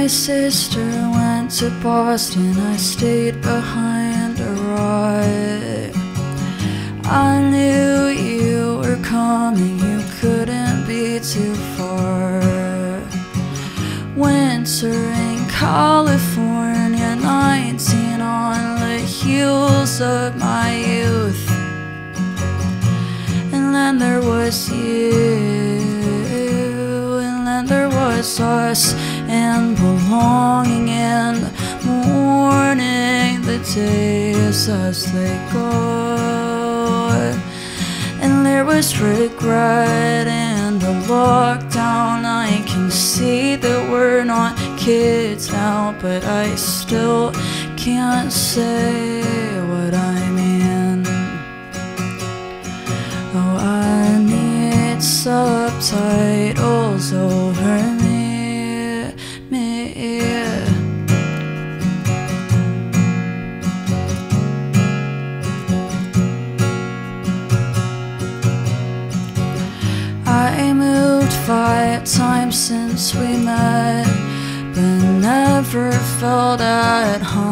my sister went to Boston, I stayed behind to ride. I knew you were coming, you couldn't be too far. Winter in California, 19 on the heels of my youth. And then there was you, and then there was us, and belonging in the morning, the days as they go. And there was regret and a lockdown. I can see that we're not kids now, but I still can't say what I mean. Oh, I need subtitles over I moved five times since we met, but never felt at home.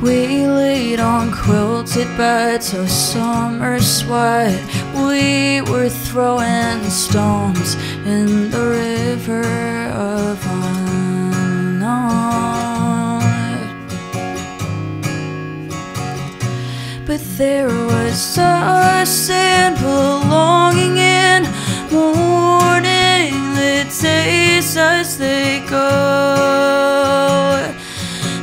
We laid on quilted beds of summer sweat. We were throwing stones in the river of there was us and belonging in mourning the days as they go.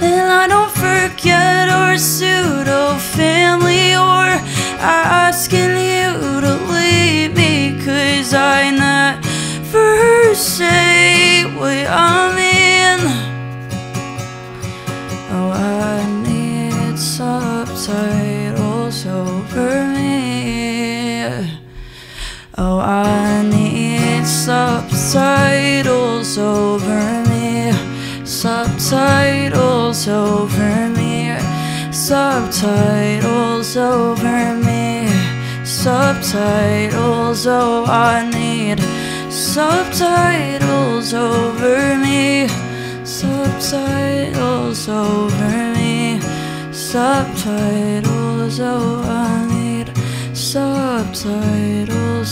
And I don't forget our pseudo family or asking you to leave me, cause I never say what I mean. Oh, I need subtitles over me. Oh, I need subtitles over me. Subtitles over me. Subtitles over me. Subtitles, oh, I need subtitles over me. Subtitles over me. Subtitles, oh, I need. Subtitles